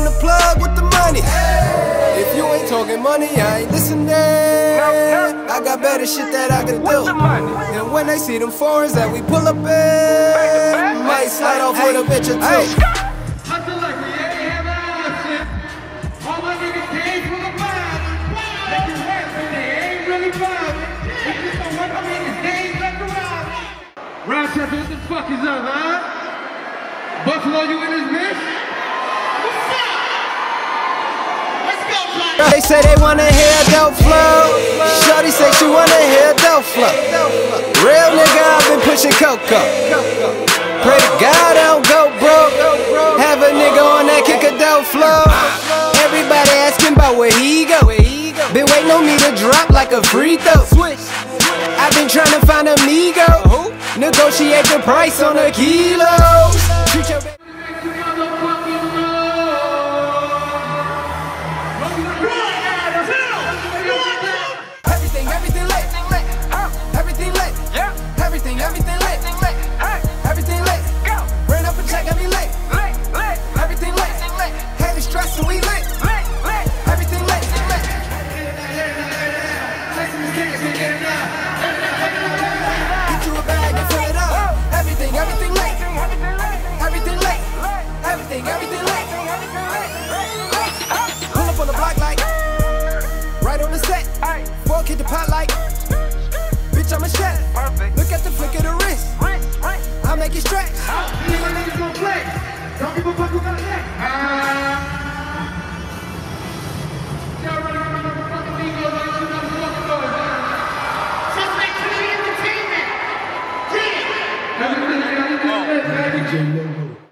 I'm the plug with the money. If you ain't talking money, I ain't listening. no. I got better shit that I can do. And when they see them foreigns that we pull up in, might slide off with a bitch or two. Hustle like we ain't have an. All my niggas came from the bottom. They can rap, they ain't really vibing. They just don't want to make the game like the robbing. Rochester, what the fuck is up, huh? Buffalo, you in this bitch? What's up? Let's go, Johnny. They say they wanna hear dope flow. Shorty say she wanna hear dope flow. Real nigga, I've been pushing Coco. Pray to God I don't go broke. Have a nigga on that kick a dope flow. Everybody asking about where he go. Been waiting on me to drop like a free throw. I've been trying to find a amigo. Negotiate the price on a kilo. Right on the set. Hit the pot like bitch, I'm a chef. perfect. Look at the flick of the wrist. I make it stretch. My niggas gon' give a fuck who got next. J-Lo.